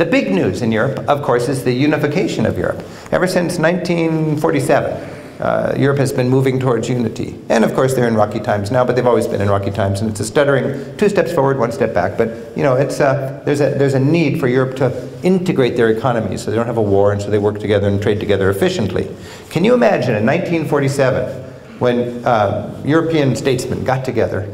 The big news in Europe, of course, is the unification of Europe. Ever since 1947, uh, Europe has been moving towards unity. And of course, they're in rocky times now, but they've always been in rocky times, and it's a stuttering two steps forward, one step back. But you know, it's, uh, there's, a, there's a need for Europe to integrate their economies so they don't have a war and so they work together and trade together efficiently. Can you imagine in 1947 when uh, European statesmen got together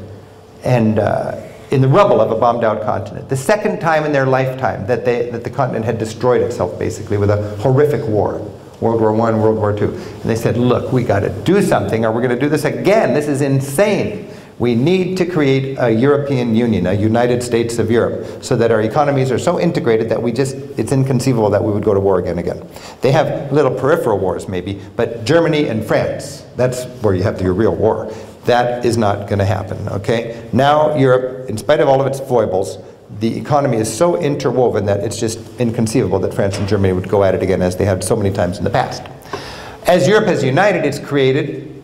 and uh, in the rubble of a bombed out continent, the second time in their lifetime that, they, that the continent had destroyed itself basically with a horrific war. World War I, World War II. And they said, look, we got to do something or we're going to do this again. This is insane. We need to create a European Union, a United States of Europe, so that our economies are so integrated that we just, it's inconceivable that we would go to war again again. They have little peripheral wars maybe, but Germany and France, that's where you have your real war. That is not going to happen, okay? Now Europe, in spite of all of its foibles, the economy is so interwoven that it's just inconceivable that France and Germany would go at it again as they have so many times in the past. As Europe has united, it's created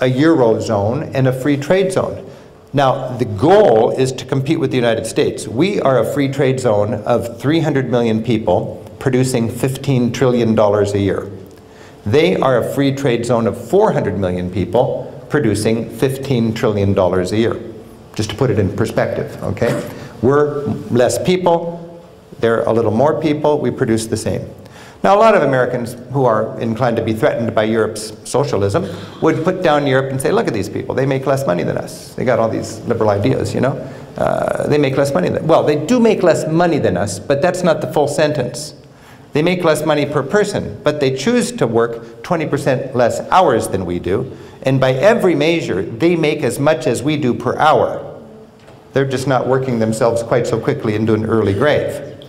a Eurozone and a free trade zone. Now, the goal is to compete with the United States. We are a free trade zone of 300 million people producing $15 trillion a year. They are a free trade zone of 400 million people producing $15 trillion a year. Just to put it in perspective, okay? We're less people, they're a little more people, we produce the same. Now, a lot of Americans who are inclined to be threatened by Europe's socialism would put down Europe and say, look at these people, they make less money than us. They got all these liberal ideas, you know. Uh, they make less money than, well, they do make less money than us, but that's not the full sentence. They make less money per person, but they choose to work 20% less hours than we do, and by every measure, they make as much as we do per hour. They're just not working themselves quite so quickly into an early grave.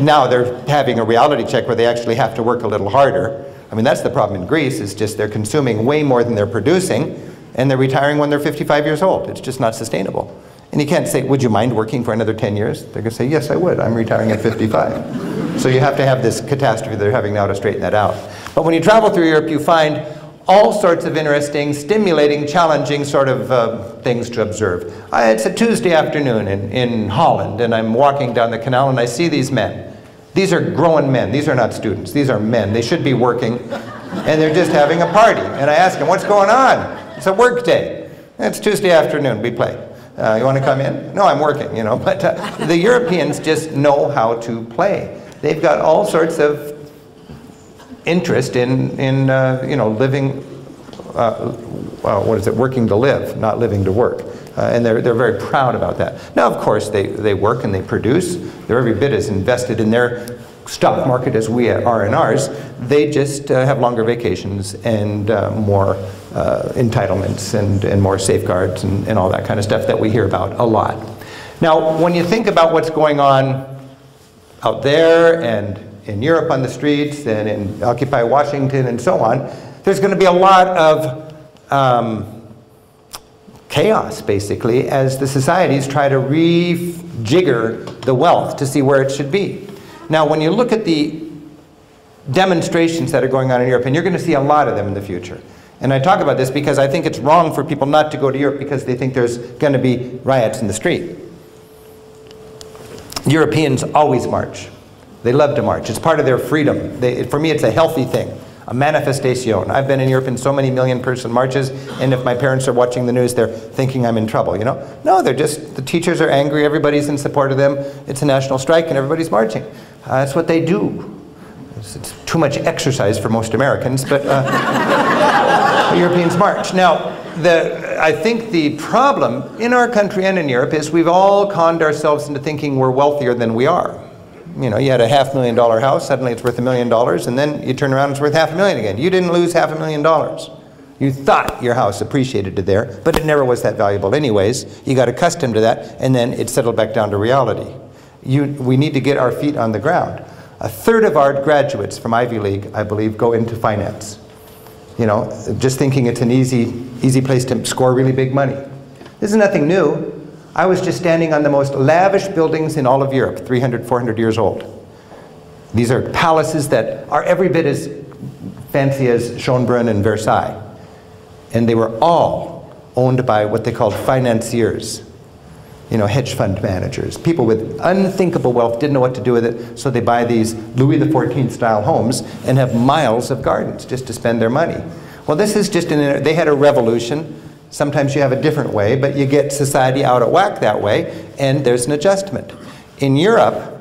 Now they're having a reality check where they actually have to work a little harder. I mean, that's the problem in Greece, is just they're consuming way more than they're producing, and they're retiring when they're 55 years old. It's just not sustainable. And you can't say, would you mind working for another 10 years? They're going to say, yes, I would. I'm retiring at 55. So you have to have this catastrophe they're having now to straighten that out. But when you travel through Europe, you find all sorts of interesting, stimulating, challenging sort of uh, things to observe. I, it's a Tuesday afternoon in, in Holland, and I'm walking down the canal, and I see these men. These are grown men. These are not students. These are men. They should be working, and they're just having a party. And I ask them, what's going on? It's a work day. It's Tuesday afternoon. We play. Uh, you want to come in? No, I'm working, you know. But uh, the Europeans just know how to play. They've got all sorts of interest in, in uh, you know, living, uh, well, what is it, working to live, not living to work. Uh, and they're, they're very proud about that. Now, of course, they, they work and they produce. They're every bit as invested in their stock market as we are in ours. They just uh, have longer vacations and uh, more uh, entitlements and, and more safeguards and, and all that kind of stuff that we hear about a lot. Now, when you think about what's going on out there and in Europe on the streets and in Occupy Washington and so on, there's going to be a lot of um, chaos, basically, as the societies try to rejigger the wealth to see where it should be. Now, when you look at the demonstrations that are going on in Europe, and you're going to see a lot of them in the future, and I talk about this because I think it's wrong for people not to go to Europe because they think there's going to be riots in the street. Europeans always march. They love to march. It's part of their freedom. They, for me, it's a healthy thing, a manifestation. I've been in Europe in so many million person marches, and if my parents are watching the news, they're thinking I'm in trouble, you know? No, they're just, the teachers are angry, everybody's in support of them, it's a national strike, and everybody's marching. Uh, that's what they do. It's, it's, too much exercise for most Americans, but uh, Europeans march. Now, the, I think the problem in our country and in Europe is we've all conned ourselves into thinking we're wealthier than we are you know, you had a half million dollar house, suddenly it's worth a million dollars, and then you turn around it's worth half a million again. You didn't lose half a million dollars. You thought your house appreciated it there, but it never was that valuable anyways. You got accustomed to that, and then it settled back down to reality. You, we need to get our feet on the ground. A third of our graduates from Ivy League, I believe, go into finance. You know, just thinking it's an easy, easy place to score really big money. This is nothing new. I was just standing on the most lavish buildings in all of Europe, 300, 400 years old. These are palaces that are every bit as fancy as Schönbrunn and Versailles. And they were all owned by what they called financiers. you know, hedge fund managers. People with unthinkable wealth didn't know what to do with it, so they buy these Louis XIV style homes and have miles of gardens just to spend their money. Well, this is just an, they had a revolution. Sometimes you have a different way, but you get society out of whack that way, and there's an adjustment. In Europe,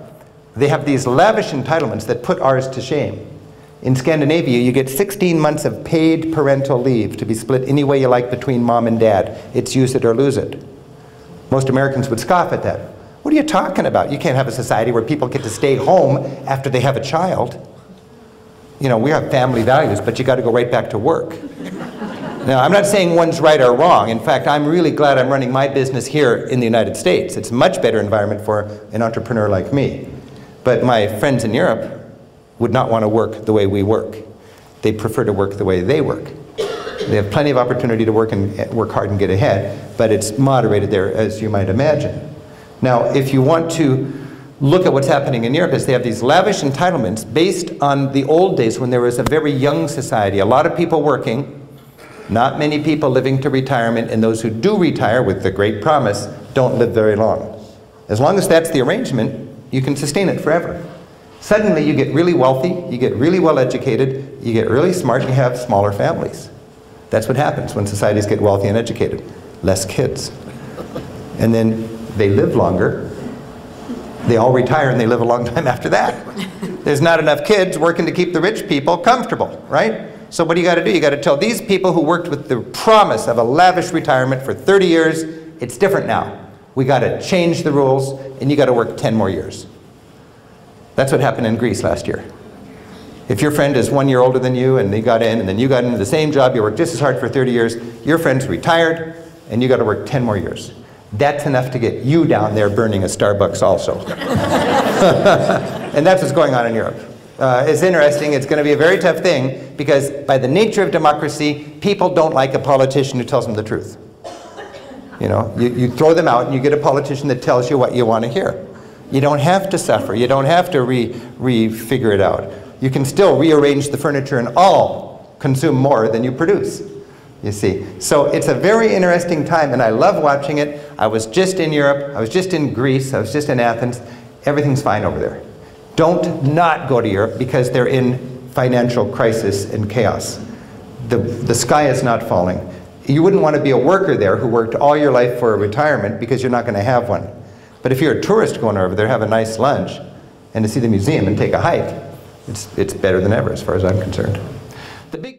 they have these lavish entitlements that put ours to shame. In Scandinavia, you get 16 months of paid parental leave to be split any way you like between mom and dad. It's use it or lose it. Most Americans would scoff at that. What are you talking about? You can't have a society where people get to stay home after they have a child. You know, we have family values, but you got to go right back to work. Now, I'm not saying one's right or wrong. In fact, I'm really glad I'm running my business here in the United States. It's a much better environment for an entrepreneur like me. But my friends in Europe would not want to work the way we work. They prefer to work the way they work. They have plenty of opportunity to work and eh, work hard and get ahead, but it's moderated there as you might imagine. Now, if you want to look at what's happening in Europe is they have these lavish entitlements based on the old days when there was a very young society, a lot of people working, not many people living to retirement, and those who do retire with the great promise don't live very long. As long as that's the arrangement, you can sustain it forever. Suddenly you get really wealthy, you get really well educated, you get really smart, and you have smaller families. That's what happens when societies get wealthy and educated. Less kids. And then they live longer. They all retire and they live a long time after that. There's not enough kids working to keep the rich people comfortable, right? So what do you got to do? You got to tell these people who worked with the promise of a lavish retirement for 30 years, it's different now. We got to change the rules and you got to work 10 more years. That's what happened in Greece last year. If your friend is one year older than you and they got in and then you got into the same job, you worked just as hard for 30 years, your friend's retired and you got to work 10 more years. That's enough to get you down there burning a Starbucks also. and that's what's going on in Europe. Uh, it's interesting. It's going to be a very tough thing because by the nature of democracy, people don't like a politician who tells them the truth. You know, you, you throw them out and you get a politician that tells you what you want to hear. You don't have to suffer. You don't have to re, re figure it out you can still rearrange the furniture and all consume more than you produce. You see. So it's a very interesting time and I love watching it. I was just in Europe, I was just in Greece, I was just in Athens. Everything's fine over there. Don't not go to Europe because they're in financial crisis and chaos. The, the sky is not falling. You wouldn't want to be a worker there who worked all your life for a retirement because you're not going to have one. But if you're a tourist going over there, have a nice lunch, and to see the museum and take a hike, it's, it's better than ever as far as I'm concerned. The big